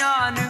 on.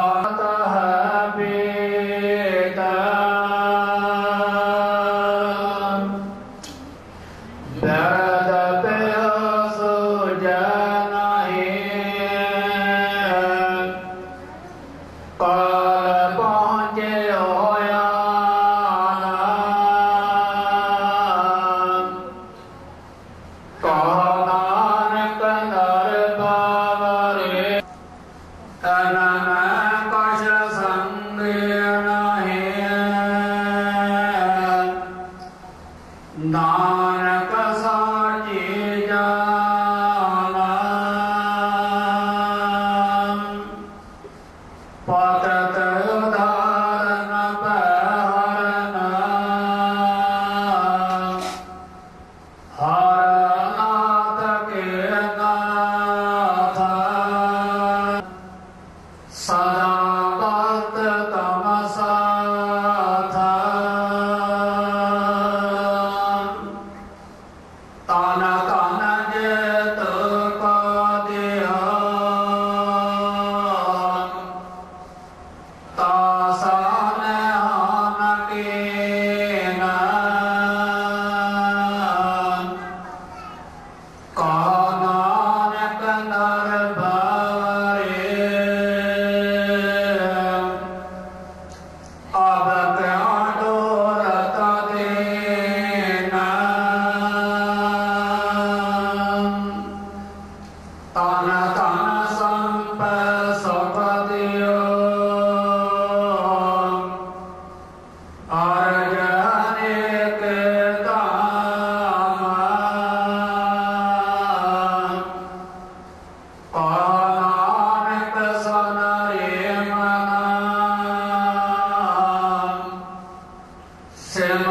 ਕਹ Sam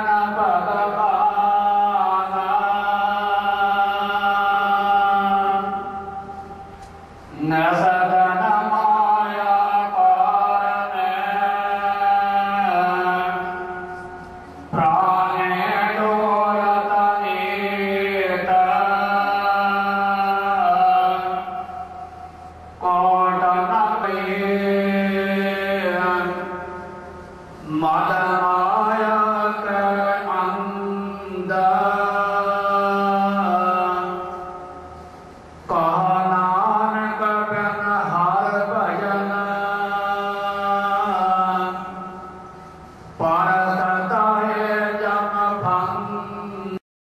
Orang.